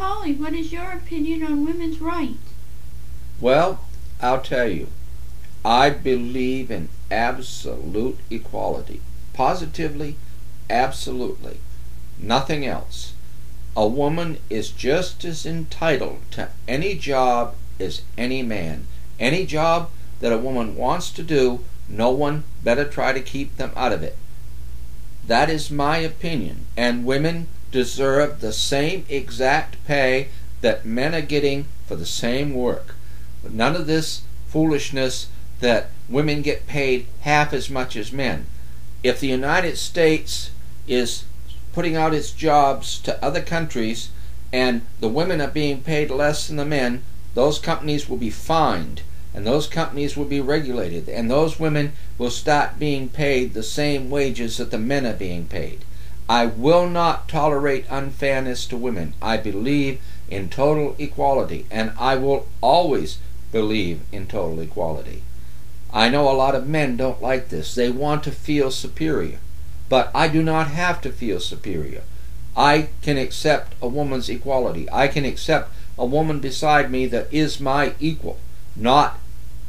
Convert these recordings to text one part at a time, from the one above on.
Polley, what is your opinion on women's rights? Well, I'll tell you. I believe in absolute equality. Positively, absolutely. Nothing else. A woman is just as entitled to any job as any man. Any job that a woman wants to do, no one better try to keep them out of it. That is my opinion. And women deserve the same exact pay that men are getting for the same work. But none of this foolishness that women get paid half as much as men. If the United States is putting out its jobs to other countries and the women are being paid less than the men, those companies will be fined and those companies will be regulated and those women will start being paid the same wages that the men are being paid. I will not tolerate unfairness to women. I believe in total equality and I will always believe in total equality. I know a lot of men don't like this. They want to feel superior. But I do not have to feel superior. I can accept a woman's equality. I can accept a woman beside me that is my equal. Not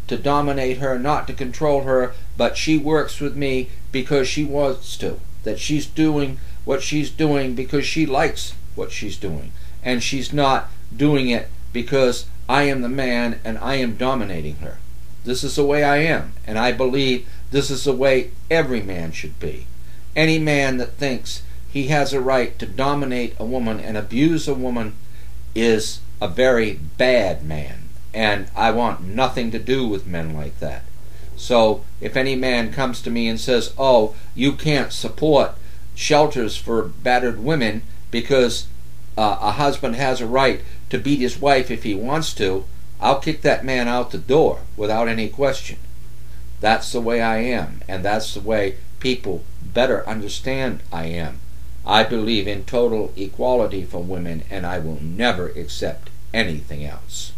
to dominate her, not to control her, but she works with me because she wants to. That she's doing what she's doing because she likes what she's doing. And she's not doing it because I am the man and I am dominating her. This is the way I am, and I believe this is the way every man should be. Any man that thinks he has a right to dominate a woman and abuse a woman is a very bad man, and I want nothing to do with men like that. So if any man comes to me and says, "Oh, you can't support shelters for battered women because uh, a husband has a right to beat his wife if he wants to," I'll kick that man out the door without any question. That's the way I am, and that's the way people better understand I am. I believe in total equality for women, and I will never accept anything else.